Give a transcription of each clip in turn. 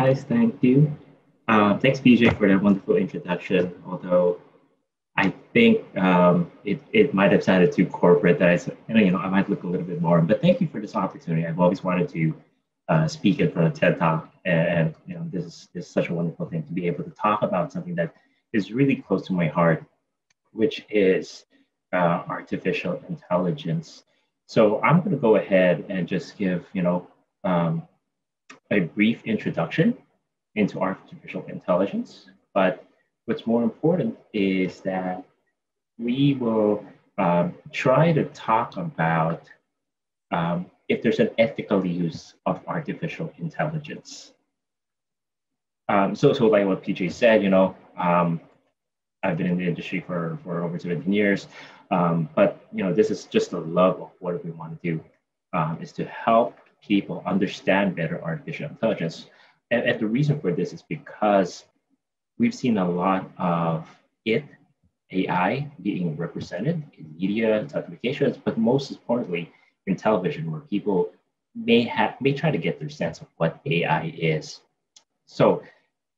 guys, thank you. Uh, thanks, BJ, for that wonderful introduction. Although I think um, it, it might have sounded too corporate that I said, you know, I might look a little bit more. But thank you for this opportunity. I've always wanted to uh, speak in front of TED Talk, and you know, this is, this is such a wonderful thing to be able to talk about something that is really close to my heart, which is uh, artificial intelligence. So I'm going to go ahead and just give you know um, a brief introduction into artificial intelligence. But what's more important is that we will um, try to talk about um, if there's an ethical use of artificial intelligence. Um, so, so like what PJ said, you know, um, I've been in the industry for, for over 17 years, um, but you know, this is just the love of what we want to do, um, is to help people understand better artificial intelligence. And, and the reason for this is because we've seen a lot of it, AI, being represented in media, telecommunications, but most importantly, in television, where people may have may try to get their sense of what AI is. So,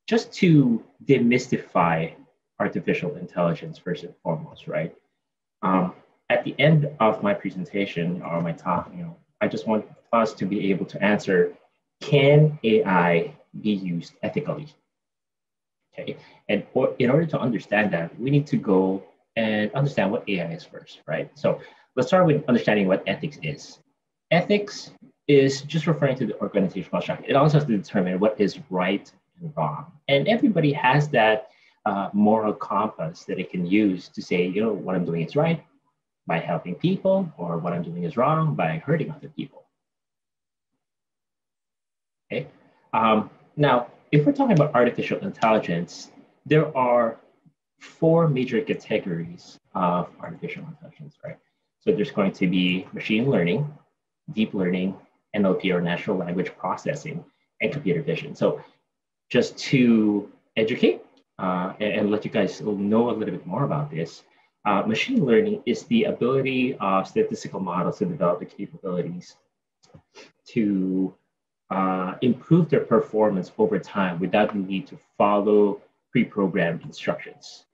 just to demystify artificial intelligence first and foremost, right? Um, at the end of my presentation or my talk, you know, I just want us to be able to answer, can AI be used ethically? Okay, and for, in order to understand that, we need to go and understand what AI is first, right? So let's start with understanding what ethics is. Ethics is just referring to the organizational structure. It also has to determine what is right and wrong. And everybody has that uh, moral compass that it can use to say, you know, what I'm doing is right by helping people, or what I'm doing is wrong by hurting other people. Okay. Um, now, if we're talking about artificial intelligence, there are four major categories of artificial intelligence, right? So there's going to be machine learning, deep learning, NLP or natural language processing, and computer vision. So just to educate uh, and, and, let you guys know a little bit more about this, uh, machine learning is the ability of statistical models to develop the capabilities to uh, improve their performance over time without the need to follow pre-programmed instructions.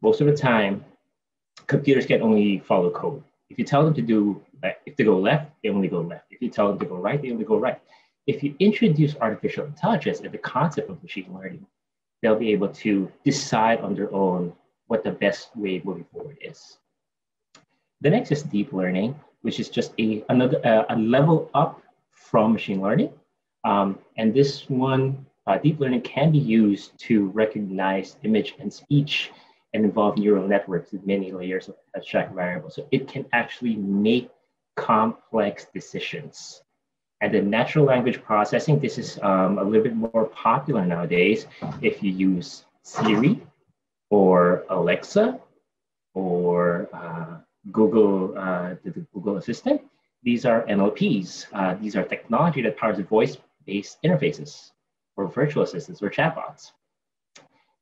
Most of the time, computers can only follow code. If you tell them to do, if they go left, they only go left. If you tell them to go right, they only go right. If you introduce artificial intelligence and the concept of machine learning, they'll be able to decide on their own what the best way moving forward is. The next is deep learning, which is just a another uh, a level up from machine learning. Um, and this one, uh, deep learning can be used to recognize image and speech and involve neural networks with many layers of abstract variables. So it can actually make complex decisions. And the natural language processing, this is um, a little bit more popular nowadays if you use Siri or Alexa or uh, Google, uh, the, Google Assistant. These are NLPs. Uh, these are technology that powers voice-based interfaces or virtual assistants or chatbots.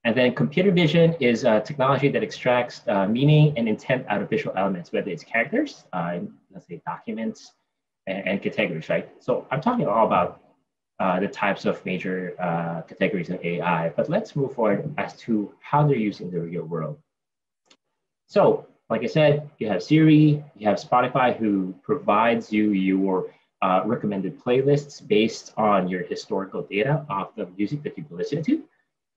And then computer vision is a technology that extracts uh, meaning and intent out of visual elements, whether it's characters, uh, let's say documents, and, and, categories, right? So I'm talking all about uh, the types of major uh, categories in AI, but let's move forward as to how they're used in the real world. So, like I said, you have Siri, you have Spotify who provides you your uh, recommended playlists based on your historical data of the music that you've listened to.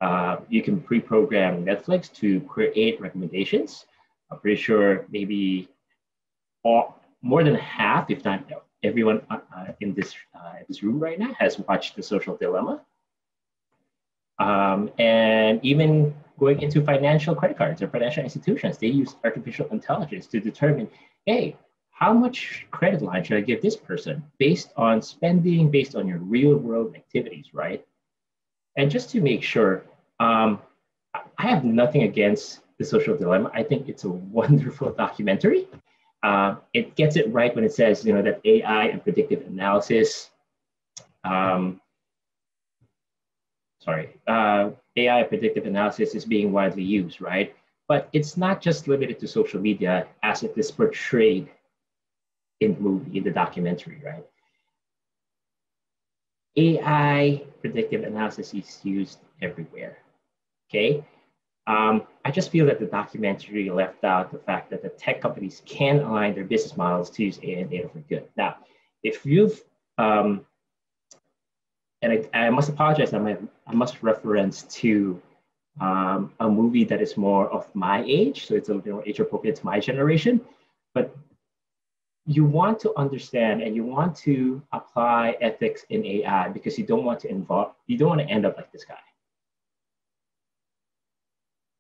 Uh, you can pre-program Netflix to create recommendations. I'm pretty sure maybe all, more than half, if not everyone uh, uh in this uh, this room right now, has watched The Social Dilemma. Um, and even going into financial credit cards or financial institutions, they use artificial intelligence to determine, hey, how much credit line should I give this person based on spending, based on your real world activities, right? And just to make sure, um, I have nothing against the social dilemma. I think it's a wonderful documentary. Uh, it gets it right when it says, you know, that AI and predictive analysis, um, sorry, uh, AI and predictive analysis is being widely used, right? But it's not just limited to social media as it is portrayed in the movie, in the documentary, right? AI predictive analysis is used everywhere. Okay. Um, I just feel that the documentary left out the fact that the tech companies can align their business models to use AI data for good. Now, if you've, um, and I, I, must apologize, I, might, I must reference to um, a movie that is more of my age, so it's a little more age appropriate to my generation. But you want to understand and you want to apply ethics in AI because you don't want to involve, you don't want to end up like this guy.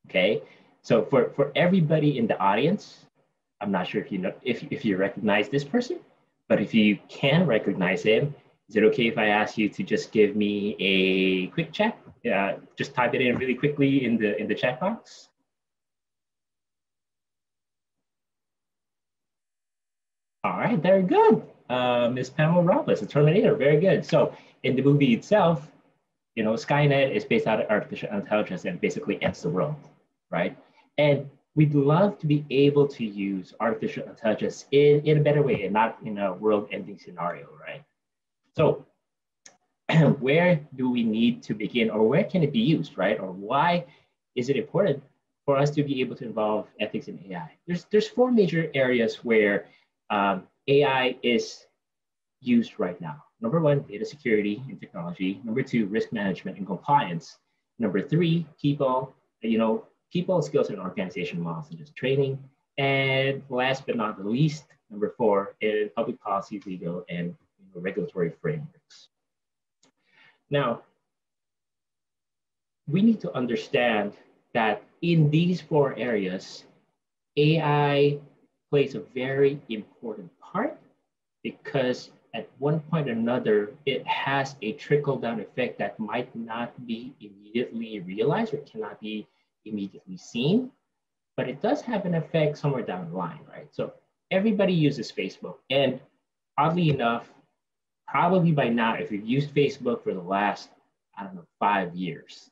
Okay, so for, for everybody in the audience, I'm not sure if you know if, if you recognize this person, but if you can recognize him, is it okay if I ask you to just give me a quick check? Uh, just type it in really quickly in the in the chat box. All right, very good. Uh, Ms. Pamela Robles, the Terminator, very good. So in the movie itself, you know, Skynet is based out of artificial intelligence and basically ends the world, right? And we'd love to be able to use artificial intelligence in, in a better way and not in a world-ending scenario, right? So where do we need to begin or where can it be used, right? Or why is it important for us to be able to involve ethics in AI? There's, there's four major areas where um, AI is used right now. Number one, data security and technology. Number two, risk management and compliance. Number three, people, you know, people skills and organization models and just training. And last but not the least, number four is public policy, legal, and regulatory frameworks. Now, we need to understand that in these four areas, AI plays a very important part because at one point or another, it has a trickle down effect that might not be immediately realized or cannot be immediately seen, but it does have an effect somewhere down the line, right? So everybody uses Facebook. And oddly enough, probably by now, if you've used Facebook for the last, I don't know, five years,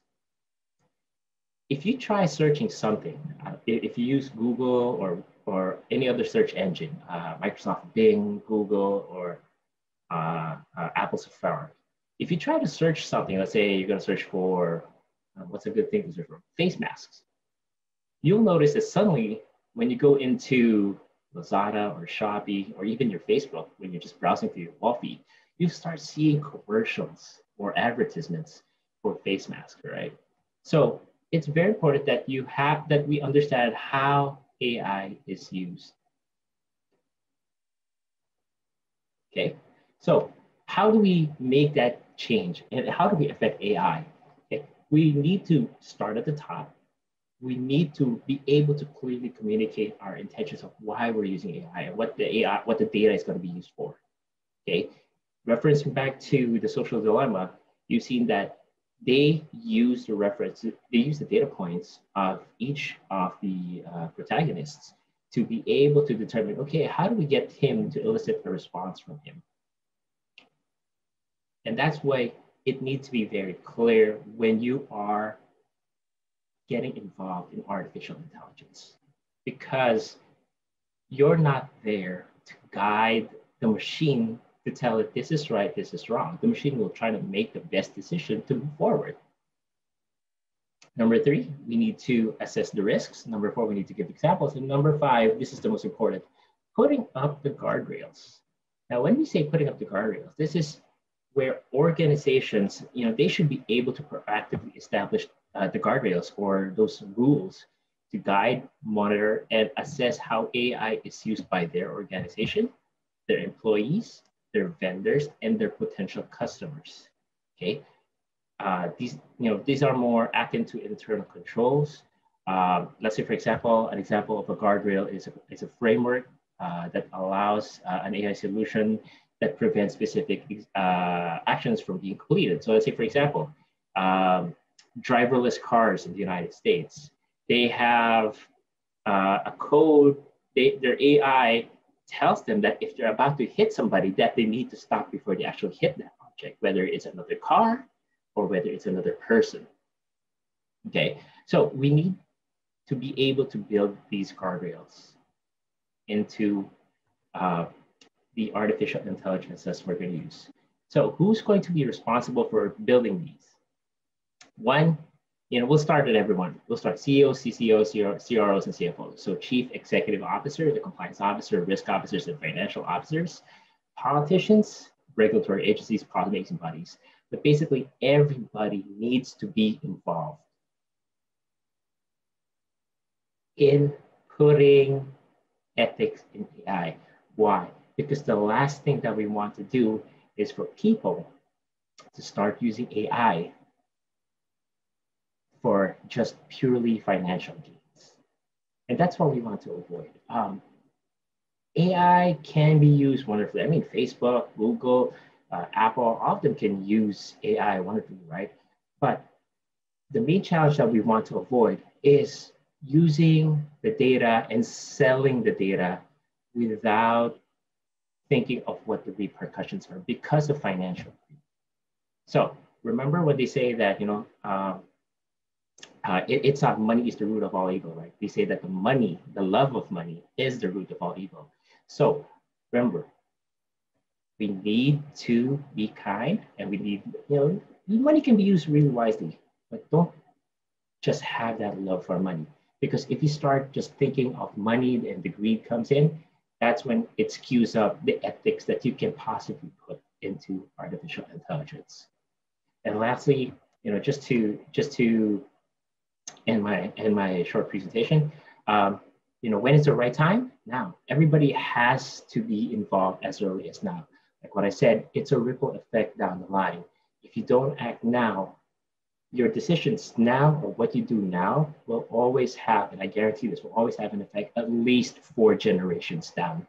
if you try searching something, uh, if you use Google or, or any other search engine, uh, Microsoft Bing, Google, or uh, uh, Apple Safari, if you try to search something, let's say you're going to search for uh, what's a good thing to search for? Face masks. You'll notice that suddenly, when you go into Lazada or Shopee or even your Facebook, when you're just browsing through your wall feed, you start seeing commercials or advertisements for face masks, right? So it's very important that you have that we understand how AI is used. Okay, so how do we make that change and how do we affect AI? Okay. We need to start at the top. We need to be able to clearly communicate our intentions of why we're using AI and what the AI, what the data is going to be used for. Okay, referencing back to the social dilemma, you've seen that they use the reference, they use the data points of each of the uh, protagonists to be able to determine, okay, how do we get him to elicit a response from him? And that's why it needs to be very clear when you are getting involved in artificial intelligence because you're not there to guide the machine to tell it this is right, this is wrong. The machine will try to make the best decision to move forward. Number three, we need to assess the risks. Number four, we need to give examples. And number five, this is the most important, putting up the guardrails. Now, when we say putting up the guardrails, this is where organizations, you know, they should be able to proactively establish uh, the guardrails or those rules to guide, monitor, and assess how AI is used by their organization, their employees, their vendors, and their potential customers. Okay, uh, these you know these are more akin to internal controls. Um, let's say, for example, an example of a guardrail is a, is a framework uh, that allows uh, an AI solution that prevents specific uh, actions from being completed. So let's say, for example, um, driverless cars in the United States, they have uh, a code, they, their AI tells them that if they're about to hit somebody, that they need to stop before they actually hit that object, whether it's another car or whether it's another person. Okay, so we need to be able to build these guardrails into uh, the artificial intelligence that we're going to use. So who's going to be responsible for building these? One, you know, we'll start at everyone. We'll start CEOs, CCOs, CROs, and CFOs. So chief executive officer, the compliance officer, risk officers, and financial officers, politicians, regulatory agencies, policymaking bodies. But basically everybody needs to be involved in putting ethics in AI. Why? Because the last thing that we want to do is for people to start using AI for just purely financial gains. And that's what we want to avoid. Um, AI can be used wonderfully. I mean, Facebook, Google, uh, Apple, all of them can use AI wonderfully, right? But the main challenge that we want to avoid is using the data and selling the data without thinking of what the repercussions are because of financial. So remember when they say that, you know, um, uh, it, it's not money is the root of all evil, right? We say that the money, the love of money is the root of all evil. So remember, we need to be kind and we need, you know, money can be used really wisely, but don't just have that love for money. Because if you start just thinking of money and the greed comes in, that's when it skews up the ethics that you can possibly put into artificial intelligence. And lastly, you know, just to just to end my end my short presentation, um, you know, when is the right time? Now. Everybody has to be involved as early as now. Like what I said, it's a ripple effect down the line. If you don't act now, your decisions now or what you do now will always have, and I guarantee this will always have an effect at least four generations down.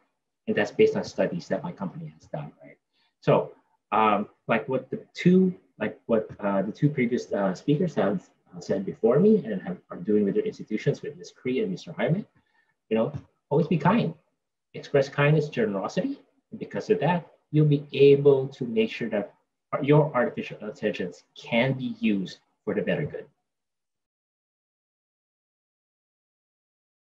And that's based on studies that my company has done, right? So, um, like what the two, like what uh, the two previous uh, speakers have Uh, said before me and have, are doing with their institutions with Ms. Cree and Mr. Hyman, you know, always be kind. Express kindness, generosity. Because of that, you'll be able to make sure that your artificial intelligence can be used for the better good.